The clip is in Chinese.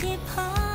해怕